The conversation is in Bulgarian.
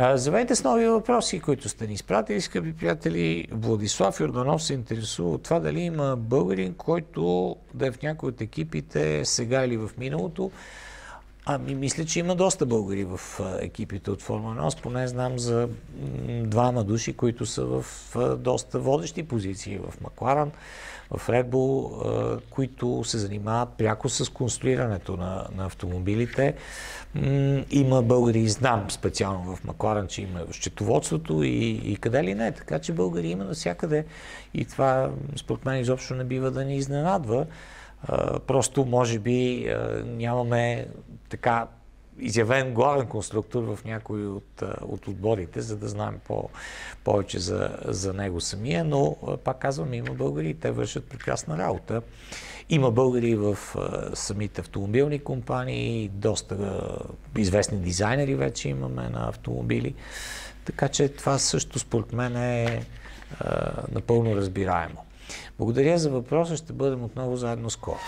Завейте с нови въпроси, които сте ни изпратили, скъпи приятели. Владислав Йорданов се интересува от това дали има българин, който да е в някой от екипите сега или в миналото. Ами, мисля, че има доста българи в екипите от Формула 1. Аз поне знам за двама души, които са в доста водещи позиции в Макларан, в Red Bull, които се занимават пряко с конструирането на, на автомобилите. Има българи, знам специално в Макларан, че има в счетоводството и, и къде ли не. Така че българи има навсякъде и това според мен изобщо не бива да ни изненадва. Просто, може би, нямаме така изявен главен конструктор в някой от, от отборите, за да знаем по, повече за, за него самия, но пак казвам, има българи и те вършат прекрасна работа. Има българи в самите автомобилни компании, доста известни дизайнери вече имаме на автомобили, така че това също според мен е напълно разбираемо. Благодаря за въпроса, ще бъдем отново заедно скоро.